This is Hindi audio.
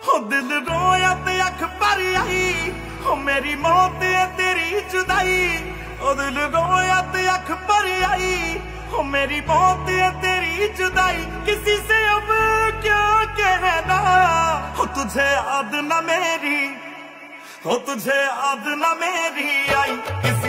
हो दिल रोया ते अख भर आई। हो मेरी मौत है तेरी जुदाई। ओ दिल रोया ते अख भर आई। हो मेरी मौत है तेरी जुदाई। किसी से अब क्या कहना? हो तुझे याद ना मेरी। हो तुझे याद ना मेरी आई। किसी